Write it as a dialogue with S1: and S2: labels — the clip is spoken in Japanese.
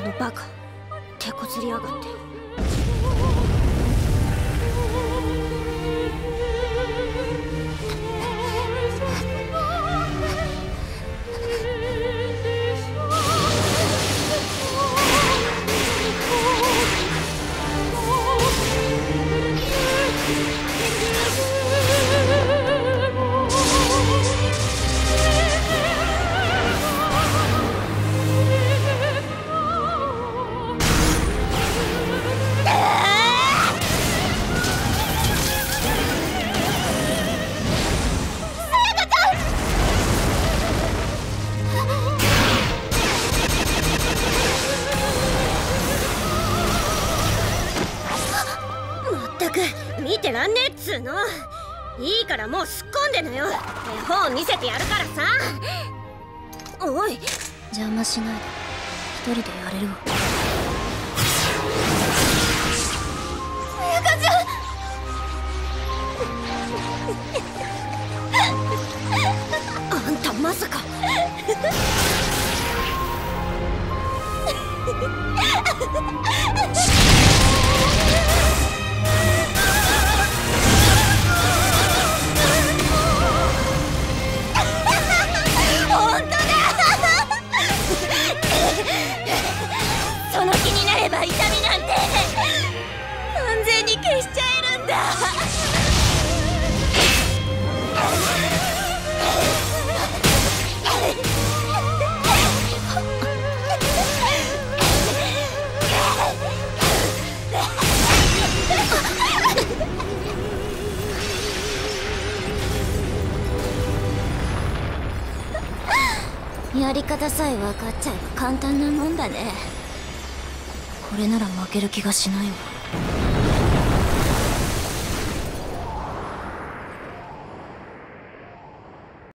S1: あのバカ手こずりやがって。く見てらんねえっつうの。いいからもうすっ込んでのよ。絵本見せてやるからさ。おい。
S2: 邪魔しないで。一人でやれるわ。
S1: ゆかちゃんあんたまさか。
S2: やり方さえ分かっちゃえば簡単なもんだね。これなら負ける気がしないわ。